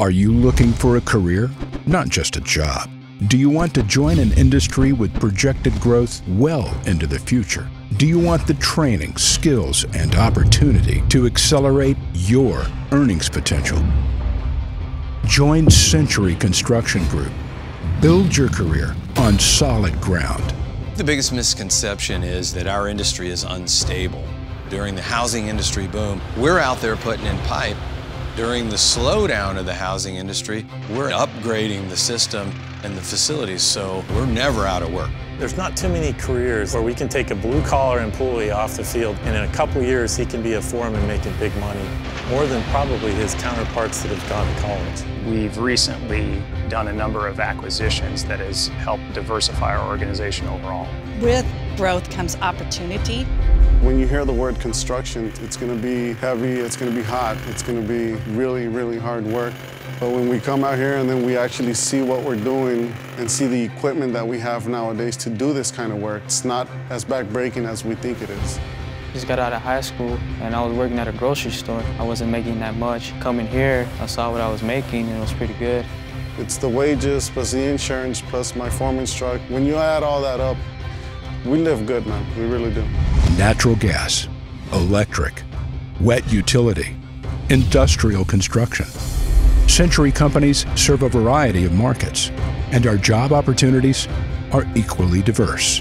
Are you looking for a career? Not just a job. Do you want to join an industry with projected growth well into the future? Do you want the training, skills, and opportunity to accelerate your earnings potential? Join Centuri Construction Group. Build your career on solid ground. The biggest misconception is that our industry is unstable. During the housing industry boom, we're out there putting in pipe during the slowdown of the housing industry, we're upgrading the system and the facilities, so we're never out of work. There's not too many careers where we can take a blue-collar employee off the field and in a couple years he can be a foreman making big money, more than probably his counterparts that have gone to college. We've recently done a number of acquisitions that has helped diversify our organization overall. With growth comes opportunity. When you hear the word construction, it's going to be heavy, it's going to be hot, it's going to be really, really hard work. But when we come out here and then we actually see what we're doing and see the equipment that we have nowadays to do this kind of work, it's not as backbreaking as we think it is. Just got out of high school and I was working at a grocery store. I wasn't making that much. Coming here, I saw what I was making and it was pretty good. It's the wages plus the insurance plus my foreman's truck. When you add all that up, we live good, man. We really do. Natural gas, electric, wet utility, industrial construction. Centuri companies serve a variety of markets, and our job opportunities are equally diverse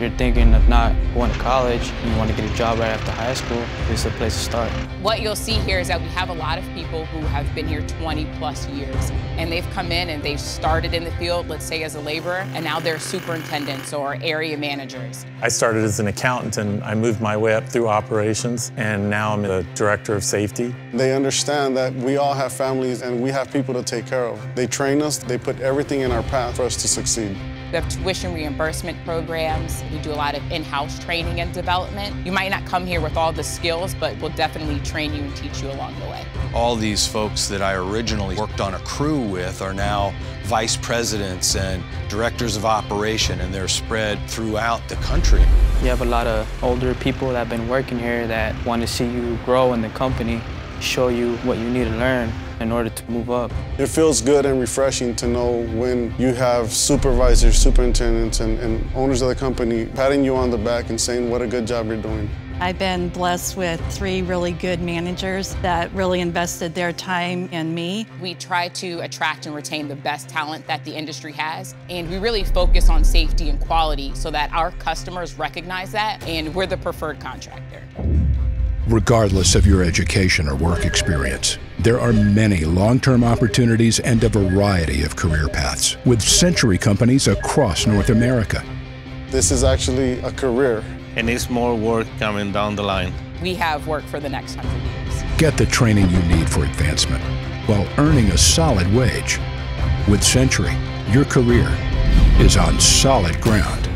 you're thinking of not going to college, you want to get a job right after high school, this is a place to start. What you'll see here is that we have a lot of people who have been here 20 plus years, and they've come in and they've started in the field, let's say as a laborer, and now they're superintendents or area managers. I started as an accountant and I moved my way up through operations, and now I'm the director of safety. They understand that we all have families and we have people to take care of. They train us, they put everything in our path for us to succeed. We have tuition reimbursement programs. We do a lot of in-house training and development. You might not come here with all the skills, but we'll definitely train you and teach you along the way. All these folks that I originally worked on a crew with are now vice presidents and directors of operation, and they're spread throughout the country. You have a lot of older people that have been working here that want to see you grow in the company, show you what you need to learn in order to move up. It feels good and refreshing to know when you have supervisors, superintendents, and, and owners of the company patting you on the back and saying what a good job you're doing. I've been blessed with three really good managers that really invested their time in me. We try to attract and retain the best talent that the industry has, and we really focus on safety and quality so that our customers recognize that, and we're the preferred contractor regardless of your education or work experience. There are many long-term opportunities and a variety of career paths with Centuri companies across North America. This is actually a career. And it's more work coming down the line. We have work for the next hundred years. Get the training you need for advancement while earning a solid wage. With Centuri, your career is on solid ground.